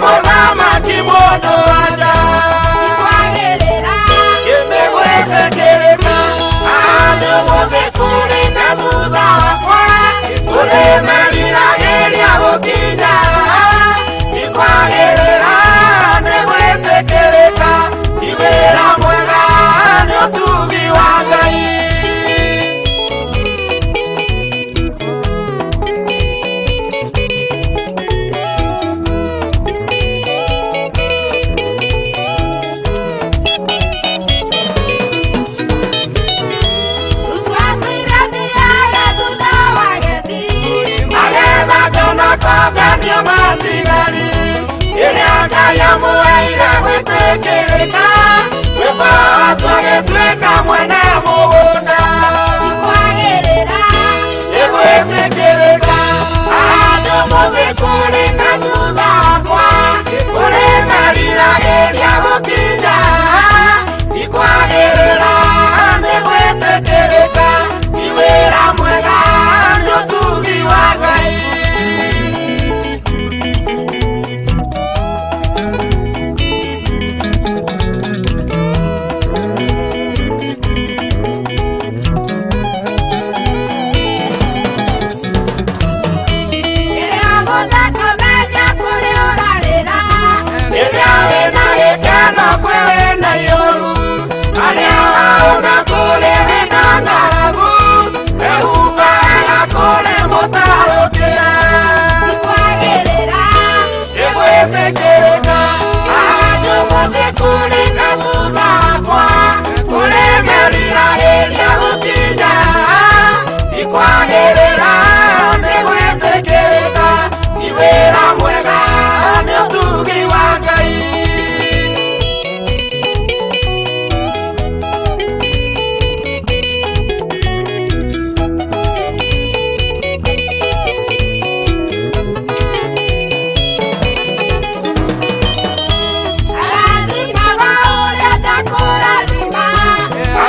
Vamos tereka, wepa aswage tueka mwe Tony.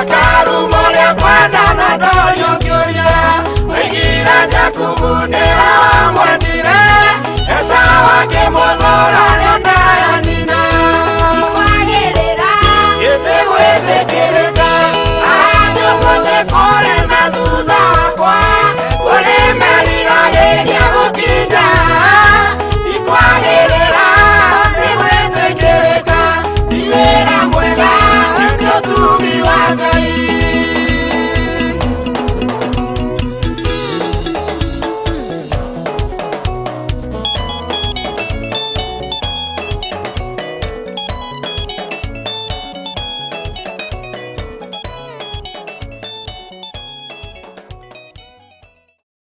Dakaru Moriakwa Danadori.